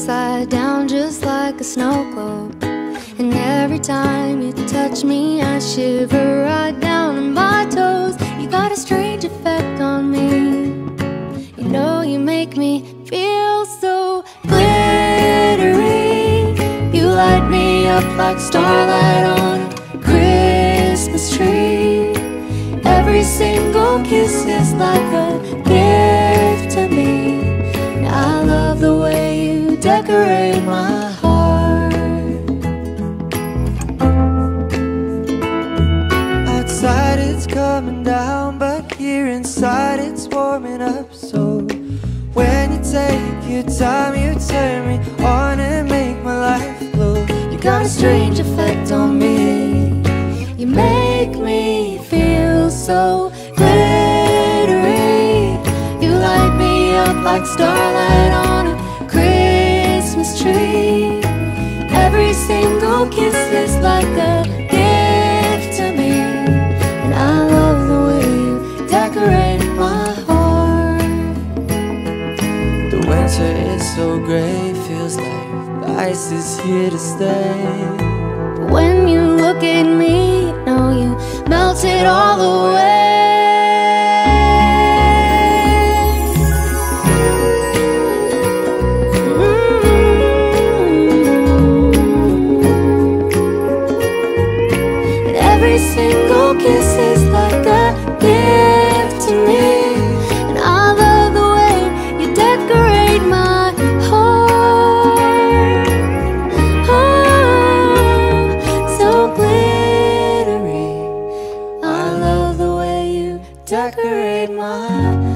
upside down just like a snow globe. And every time you touch me, I shiver right down to my toes. You got a strange effect on me. You know, you make me feel so glittery. You light me up like starlight on a Christmas tree. Every single kiss is like a gift decorate my heart. Outside it's coming down, but here inside it's warming up. So when you take your time, you turn me on and make my life glow. You got a strange effect on me. You make me feel so glittery. You light me up like starlight on Tree. Every single kiss is like a gift to me. And I love the way you decorate my heart. The winter is so gray, feels like the ice is here to stay. But when you look at me, you know you melted all away. Decorate my